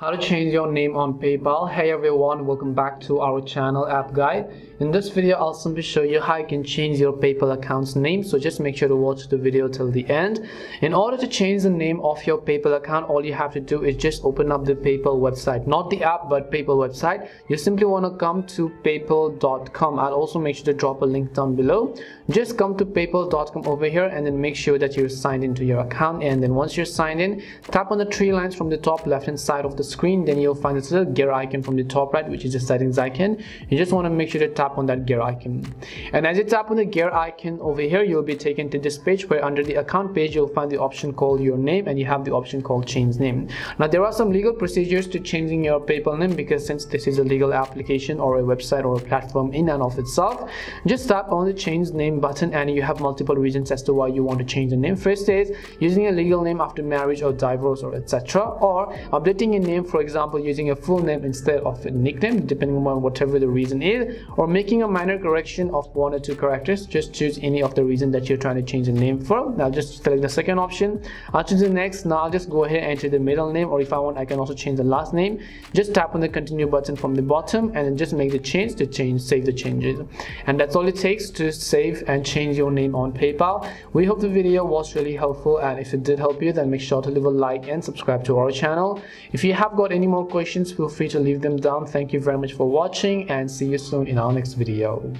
How to change your name on PayPal. Hey everyone, welcome back to our channel app guide. In this video, I'll simply show you how you can change your PayPal account's name. So just make sure to watch the video till the end. In order to change the name of your PayPal account, all you have to do is just open up the PayPal website, not the app, but PayPal website. You simply want to come to paypal.com. I'll also make sure to drop a link down below. Just come to paypal.com over here and then make sure that you're signed into your account. And then once you're signed in, tap on the three lines from the top left hand side of the screen then you'll find this little gear icon from the top right which is the settings icon. You just want to make sure to tap on that gear icon. And as you tap on the gear icon over here you'll be taken to this page where under the account page you'll find the option called your name and you have the option called change name. Now there are some legal procedures to changing your paypal name because since this is a legal application or a website or a platform in and of itself just tap on the change name button and you have multiple reasons as to why you want to change the name. First is using a legal name after marriage or divorce or etc or updating a name name for example using a full name instead of a nickname depending on whatever the reason is or making a minor correction of one or two characters. Just choose any of the reason that you're trying to change the name for now just select the second option. I'll choose the next. Now I'll just go ahead and enter the middle name or if I want I can also change the last name. Just tap on the continue button from the bottom and then just make the change to change save the changes. And that's all it takes to save and change your name on PayPal. We hope the video was really helpful and if it did help you then make sure to leave a like and subscribe to our channel. If you have have got any more questions feel free to leave them down. Thank you very much for watching and see you soon in our next video